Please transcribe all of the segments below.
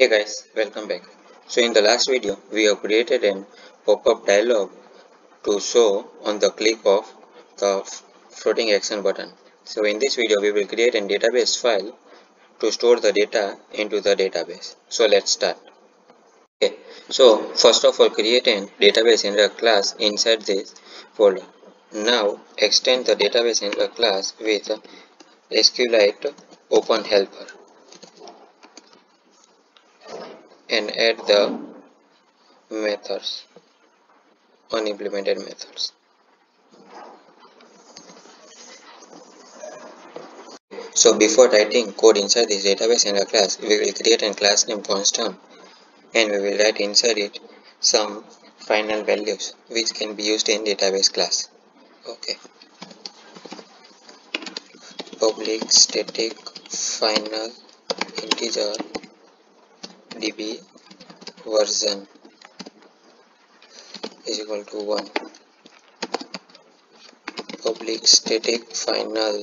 Hey guys, welcome back. So in the last video, we have created an pop-up dialog to show on the click of the floating action button. So in this video, we will create a database file to store the data into the database. So let's start. Okay, so first of all, create a database handler class inside this folder. Now extend the database handler class with SQLite open helper. And add the methods unimplemented methods. So before writing code inside this database handler class we will create a class name constant and we will write inside it some final values which can be used in database class. Okay. Public static final integer db version is equal to 1 public static final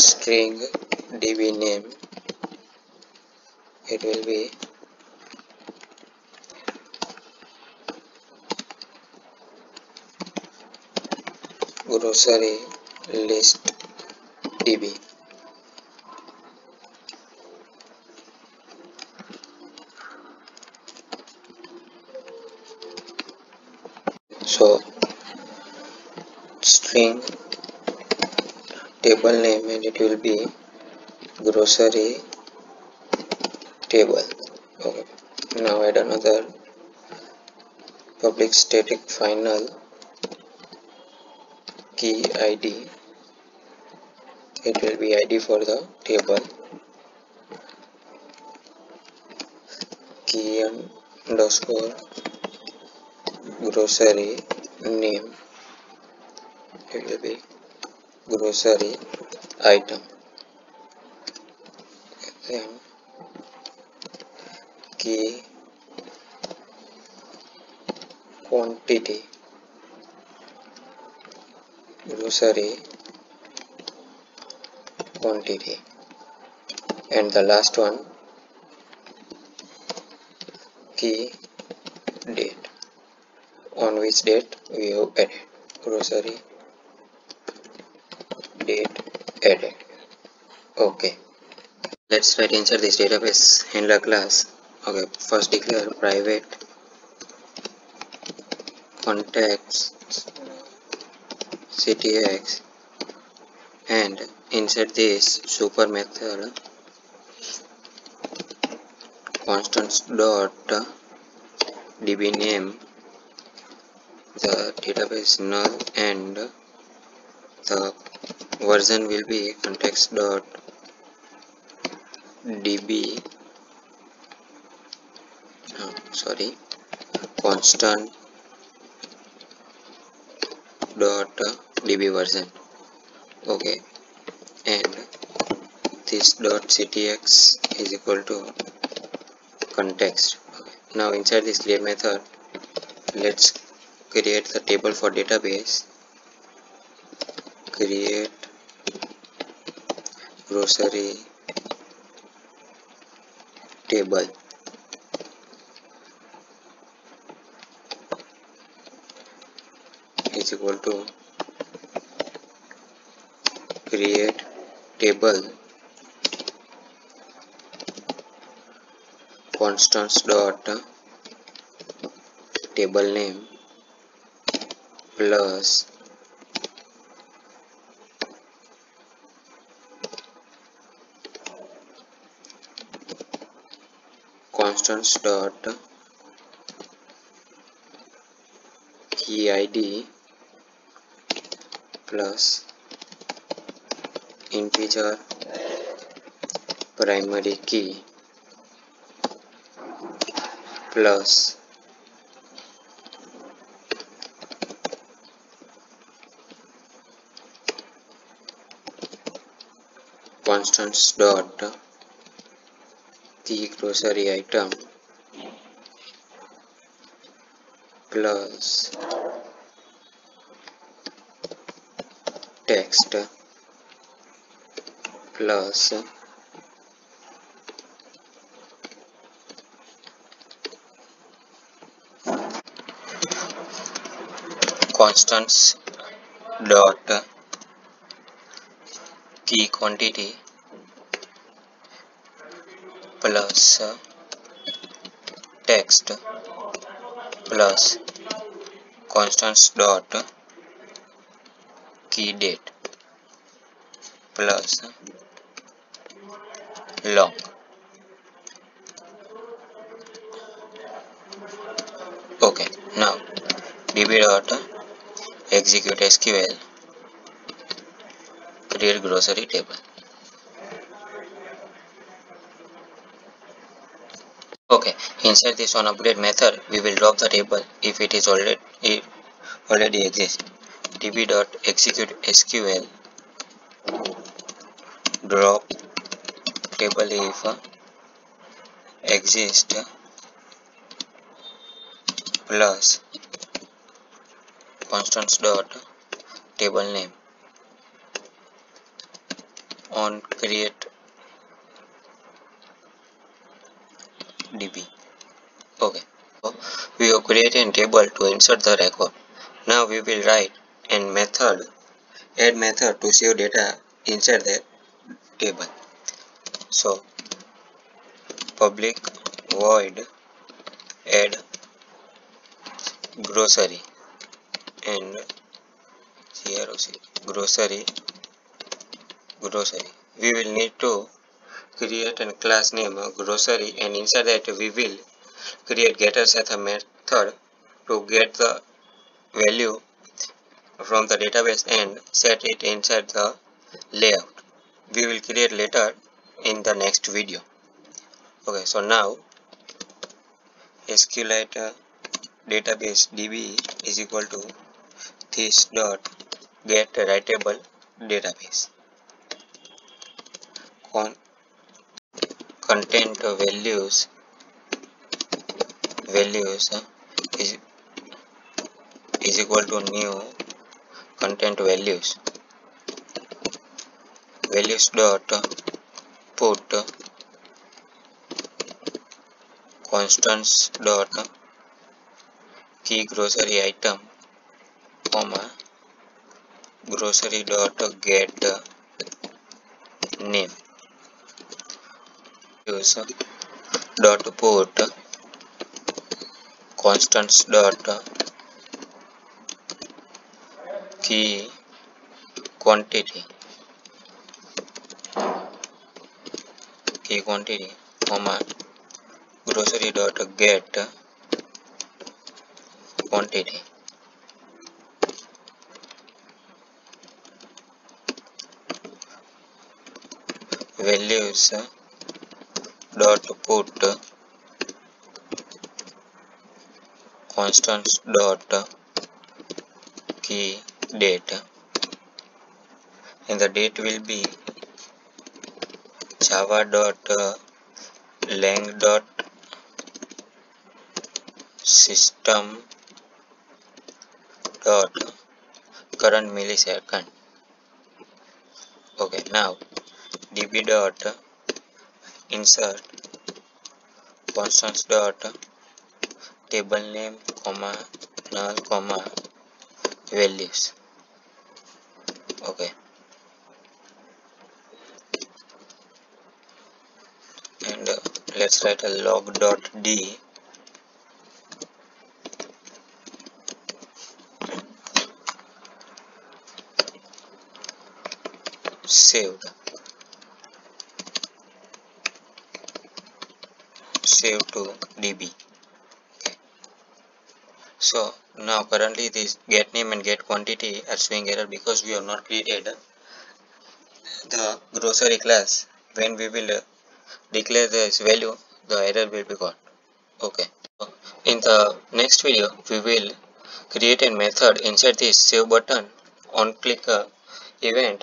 string db name. It will be grocery list db so string table name and it will be grocery table. Okay. Now add another public static final key id it will be id for the table. Key underscore grocery name it will be grocery item then key quantity grocery quantity and the last one key date on which date we have added grocery date added. Okay. Let's write inside this database handler class. Okay first declare private context ctx and insert this super method constants dot db name the database null and the version will be context dot db oh, sorry. Constant dot db version. Okay. And this dot ctx is equal to context. Okay. now inside this create method let's create the table for database. Create grocery table. Is equal to create table constants dot table name plus. Constants dot key id plus. Integer. Primary key. Plus constants dot the grocery item. Plus. Text. Plus. Constants dot key quantity plus uh, text plus constants dot key date plus long okay now db dot execute sql create grocery table okay inside this on update method. We will drop the table if it is already it already exists. db dot execute sql. Drop table if exist plus constants dot table name. On create db okay so created a table to insert the record. Now we will write a method add method to save data inside the table. So public void add grocery. And here grocery grocery. We will need to create a class name grocery and inside that we will create getters as a method to get the value from the database and set it inside the layout. We will create later in the next video. Okay so now sqlite database db is equal to this dot get writable database. Con content values values is is equal to new content values. Values dot put constants dot key grocery item comma grocery dot get name. Use dot put constants dot key quantity. Key quantity comma grocery dot get quantity. Values dot put constants dot key date and the date will be java dot uh, lang dot system dot current millisecond. Okay now db dot insert constants dot table name comma null comma values okay. And uh, let's write a log dot d. Saved. Save to db. So now currently this get name and get quantity are showing error because we have not created the grocery class. When we will uh, declare this value the error will be got okay. In the next video we will create a method inside this save button. On click uh, event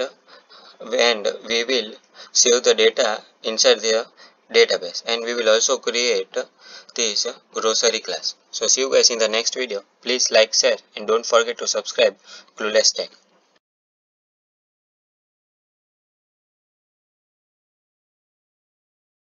and we will save the data inside the database and we will also create this grocery class. So see you guys in the next video. Please like share and don't forget to subscribe clueless tech